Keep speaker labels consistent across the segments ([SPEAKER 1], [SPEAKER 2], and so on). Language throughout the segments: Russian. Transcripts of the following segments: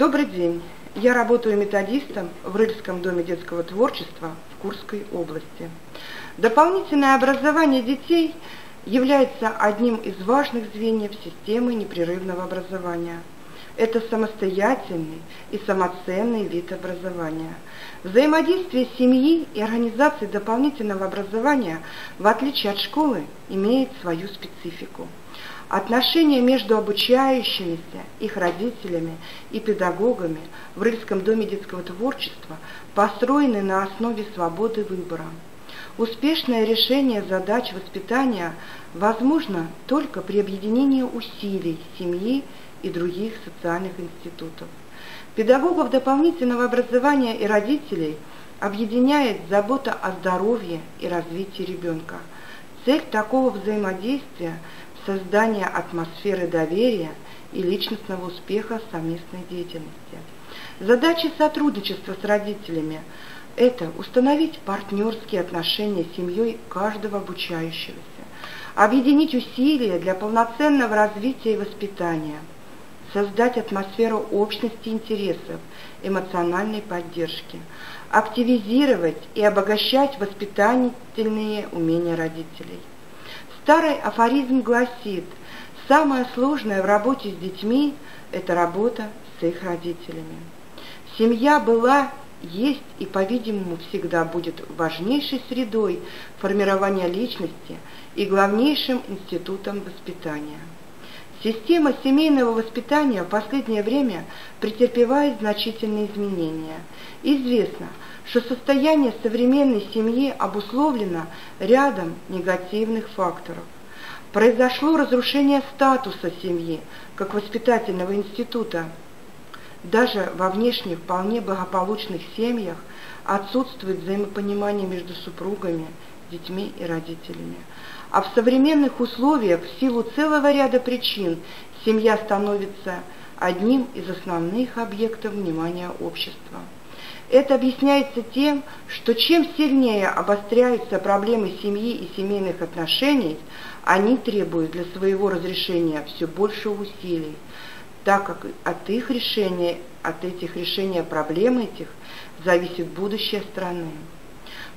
[SPEAKER 1] Добрый день. Я работаю методистом в Рыльском доме детского творчества в Курской области. Дополнительное образование детей является одним из важных звеньев системы непрерывного образования. Это самостоятельный и самоценный вид образования. Взаимодействие семьи и организации дополнительного образования, в отличие от школы, имеет свою специфику. Отношения между обучающимися, их родителями и педагогами в Рыльском доме детского творчества построены на основе свободы выбора. Успешное решение задач воспитания возможно только при объединении усилий семьи и других социальных институтов. Педагогов дополнительного образования и родителей объединяет забота о здоровье и развитии ребенка. Цель такого взаимодействия – создание атмосферы доверия и личностного успеха совместной деятельности. Задачи сотрудничества с родителями – это установить партнерские отношения с семьей каждого обучающегося, объединить усилия для полноценного развития и воспитания, создать атмосферу общности интересов, эмоциональной поддержки, активизировать и обогащать воспитательные умения родителей. Старый афоризм гласит, самое сложное в работе с детьми – это работа с их родителями. Семья была, есть и, по-видимому, всегда будет важнейшей средой формирования личности и главнейшим институтом воспитания. Система семейного воспитания в последнее время претерпевает значительные изменения. Известно, что состояние современной семьи обусловлено рядом негативных факторов. Произошло разрушение статуса семьи как воспитательного института. Даже во внешне вполне благополучных семьях отсутствует взаимопонимание между супругами, детьми и родителями. А в современных условиях в силу целого ряда причин семья становится одним из основных объектов внимания общества. Это объясняется тем, что чем сильнее обостряются проблемы семьи и семейных отношений, они требуют для своего разрешения все больше усилий, так как от их решения, от этих решения проблем этих зависит будущее страны.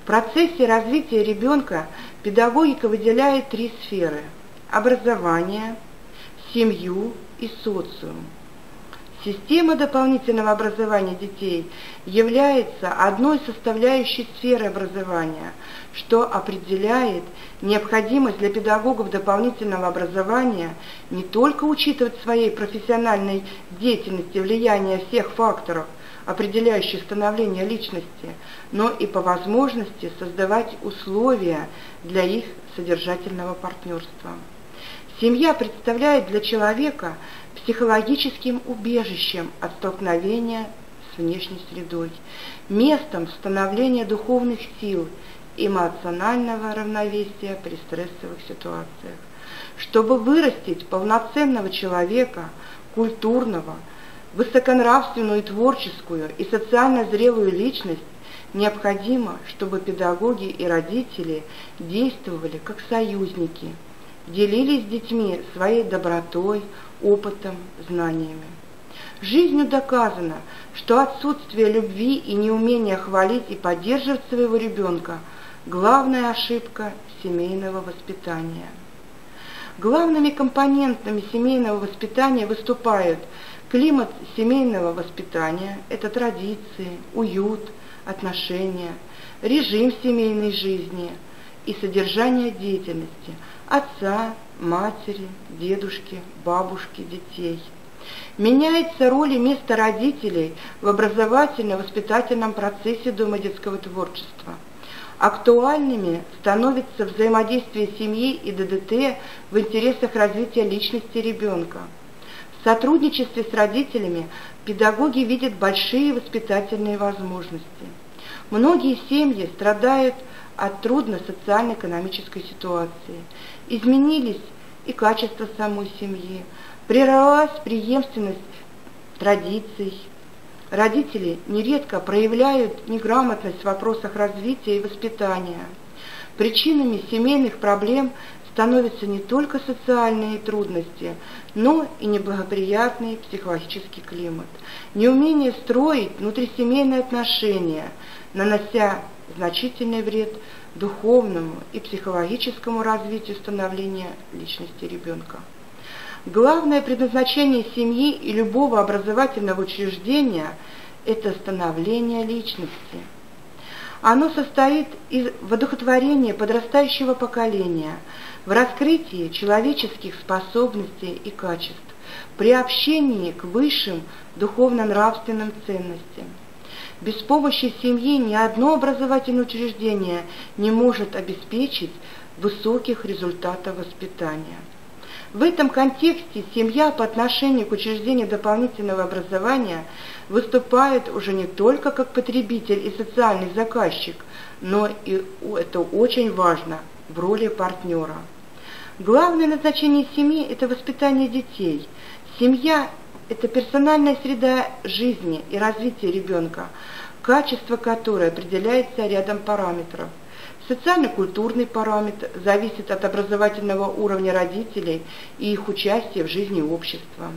[SPEAKER 1] В процессе развития ребенка педагогика выделяет три сферы – образование, семью и социум – Система дополнительного образования детей является одной составляющей сферы образования, что определяет необходимость для педагогов дополнительного образования не только учитывать в своей профессиональной деятельности влияние всех факторов, определяющих становление личности, но и по возможности создавать условия для их содержательного партнерства. Семья представляет для человека психологическим убежищем от столкновения с внешней средой, местом становления духовных сил, эмоционального равновесия при стрессовых ситуациях. Чтобы вырастить полноценного человека, культурного, высоконравственную творческую и социально зрелую личность, необходимо, чтобы педагоги и родители действовали как союзники – делились с детьми своей добротой, опытом, знаниями. Жизнью доказано, что отсутствие любви и неумение хвалить и поддерживать своего ребенка – главная ошибка семейного воспитания. Главными компонентами семейного воспитания выступают климат семейного воспитания – это традиции, уют, отношения, режим семейной жизни и содержание деятельности – отца, матери, дедушки, бабушки, детей. Меняется роль и место родителей в образовательно-воспитательном процессе дома детского творчества. Актуальными становится взаимодействие семьи и ДДТ в интересах развития личности ребенка. В сотрудничестве с родителями педагоги видят большие воспитательные возможности. Многие семьи страдают от трудной социально-экономической ситуации. Изменились и качество самой семьи, прервалась преемственность традиций. Родители нередко проявляют неграмотность в вопросах развития и воспитания. Причинами семейных проблем становятся не только социальные трудности, но и неблагоприятный психологический климат, неумение строить внутрисемейные отношения, нанося значительный вред духовному и психологическому развитию становления личности ребенка. Главное предназначение семьи и любого образовательного учреждения – это становление личности. Оно состоит из водохотворения подрастающего поколения, в раскрытии человеческих способностей и качеств, приобщении к высшим духовно-нравственным ценностям. Без помощи семьи ни одно образовательное учреждение не может обеспечить высоких результатов воспитания. В этом контексте семья по отношению к учреждению дополнительного образования выступает уже не только как потребитель и социальный заказчик, но и, это очень важно, в роли партнера. Главное назначение семьи – это воспитание детей. Семья – это персональная среда жизни и развития ребенка, качество которой определяется рядом параметров – Социально-культурный параметр зависит от образовательного уровня родителей и их участия в жизни общества.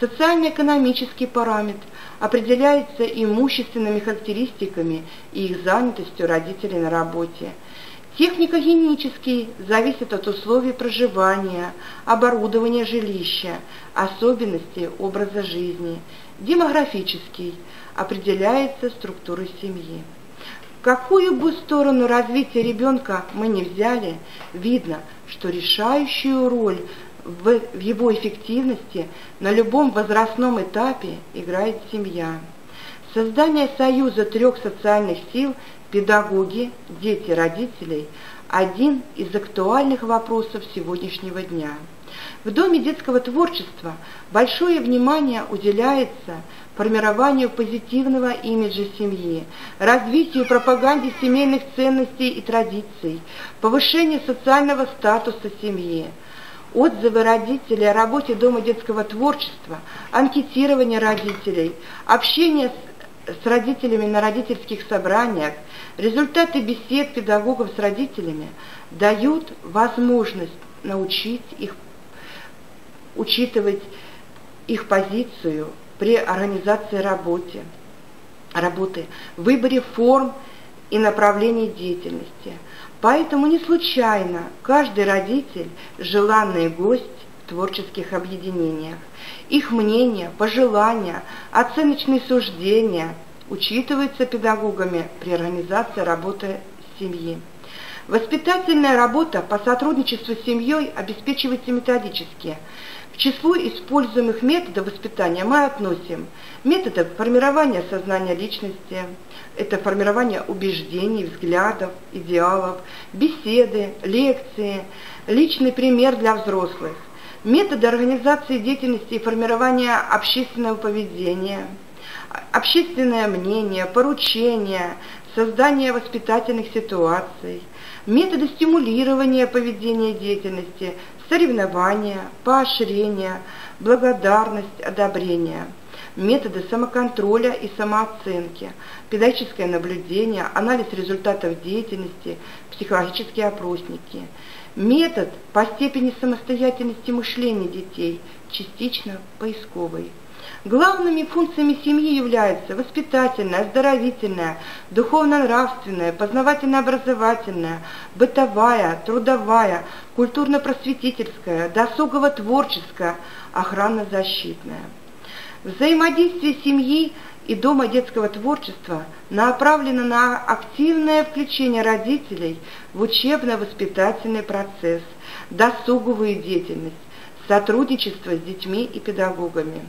[SPEAKER 1] Социально-экономический параметр определяется имущественными характеристиками и их занятостью родителей на работе. Технико-генический зависит от условий проживания, оборудования жилища, особенностей образа жизни. Демографический определяется структурой семьи какую бы сторону развития ребенка мы не взяли, видно, что решающую роль в его эффективности на любом возрастном этапе играет семья. Создание союза трех социальных сил – педагоги, дети, родителей – один из актуальных вопросов сегодняшнего дня. В Доме детского творчества большое внимание уделяется формированию позитивного имиджа семьи, развитию и пропаганде семейных ценностей и традиций, повышению социального статуса семьи. Отзывы родителей о работе Дома детского творчества, анкетирование родителей, общение с, родителями на родительских собраниях, результаты бесед педагогов с родителями дают возможность научить их учитывать их позицию при организации работы, работы, выборе форм и направлений деятельности. Поэтому не случайно каждый родитель – желанный гость творческих объединениях. Их мнение, пожелания, оценочные суждения учитываются педагогами при организации работы семьи. Воспитательная работа по сотрудничеству с семьей обеспечивается методически – к числу используемых методов воспитания мы относим методы формирования сознания личности, это формирование убеждений, взглядов, идеалов, беседы, лекции, личный пример для взрослых, методы организации деятельности и формирования общественного поведения, общественное мнение, поручения, создание воспитательных ситуаций, методы стимулирования поведения деятельности, соревнования, поощрения, благодарность, одобрение, методы самоконтроля и самооценки, педагогическое наблюдение, анализ результатов деятельности, психологические опросники, метод по степени самостоятельности мышления детей, частично поисковый. Главными функциями семьи являются воспитательная, оздоровительная, духовно-нравственная, познавательно-образовательная, бытовая, трудовая, культурно-просветительская, досугово-творческая, охранно-защитная. Взаимодействие семьи и Дома детского творчества направлено на активное включение родителей в учебно-воспитательный процесс, досуговую деятельность, сотрудничество с детьми и педагогами.